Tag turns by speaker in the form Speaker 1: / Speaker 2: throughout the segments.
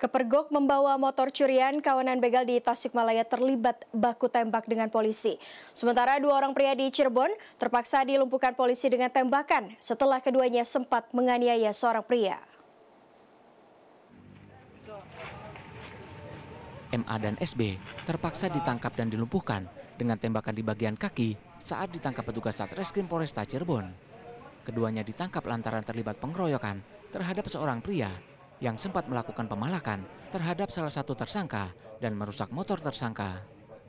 Speaker 1: Kepergok membawa motor curian, kawanan begal di Tasikmalaya terlibat baku tembak dengan polisi. Sementara dua orang pria di Cirebon terpaksa dilumpuhkan polisi dengan tembakan setelah keduanya sempat menganiaya seorang pria.
Speaker 2: MA dan SB terpaksa ditangkap dan dilumpuhkan dengan tembakan di bagian kaki saat ditangkap petugas Satreskrim Polresta Cirebon. Keduanya ditangkap lantaran terlibat pengeroyokan terhadap seorang pria yang sempat melakukan pemalakan terhadap salah satu tersangka dan merusak motor tersangka.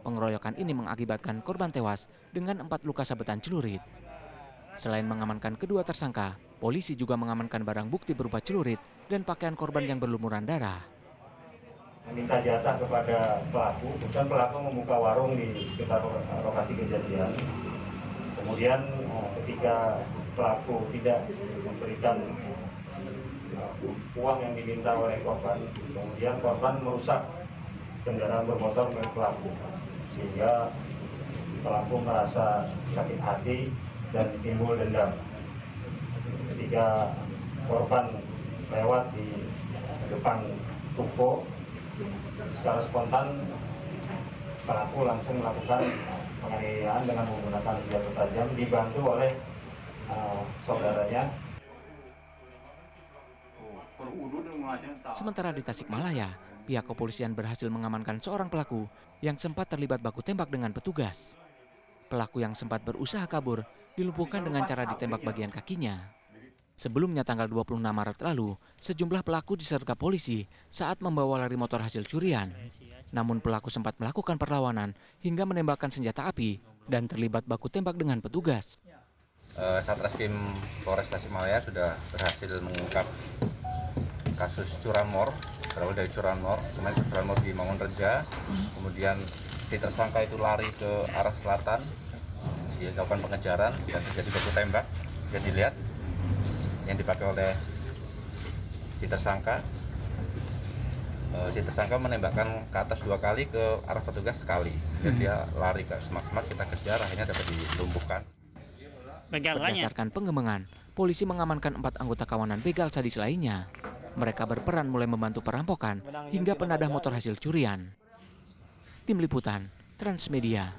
Speaker 2: Pengeroyokan ini mengakibatkan korban tewas dengan empat luka sabetan celurit. Selain mengamankan kedua tersangka, polisi juga mengamankan barang bukti berupa celurit dan pakaian korban yang berlumuran darah.
Speaker 3: Meminta jatah kepada pelaku, dan pelaku membuka warung di sekitar lokasi kejadian. Kemudian eh, ketika pelaku tidak memberikan uang yang diminta oleh korban. Kemudian korban merusak kendaraan bermotor milik pelaku sehingga pelaku merasa sakit hati dan timbul dendam. Ketika korban lewat di depan toko, secara spontan pelaku langsung melakukan penganiayaan dengan menggunakan senjata tajam dibantu oleh uh, saudaranya
Speaker 2: Sementara di Tasikmalaya, pihak kepolisian berhasil mengamankan seorang pelaku yang sempat terlibat baku tembak dengan petugas. Pelaku yang sempat berusaha kabur dilumpuhkan dengan cara ditembak bagian kakinya. Sebelumnya tanggal 26 Maret lalu, sejumlah pelaku disergap polisi saat membawa lari motor hasil curian. Namun pelaku sempat melakukan perlawanan hingga menembakkan senjata api dan terlibat baku tembak dengan petugas.
Speaker 4: Uh, Satreskrim Polres Tasikmalaya sudah berhasil mengungkap kasus curanmor berawal dari curanmor kemarin curanmor di Mangunreja kemudian si tersangka itu lari ke arah selatan. Dia dilakukan pengejaran dan terjadi baku tembak. Bisa dilihat yang dipakai oleh si tersangka. E, si tersangka menembakkan ke atas dua kali ke arah petugas sekali. Dan dia lari ke semak-semak kita kejar akhirnya dapat dilumpuhkan
Speaker 2: Berdasarkan pengembangan, polisi mengamankan empat anggota kawanan begal sadis lainnya. Mereka berperan mulai membantu perampokan hingga penadah motor hasil curian. Tim Liputan, Transmedia.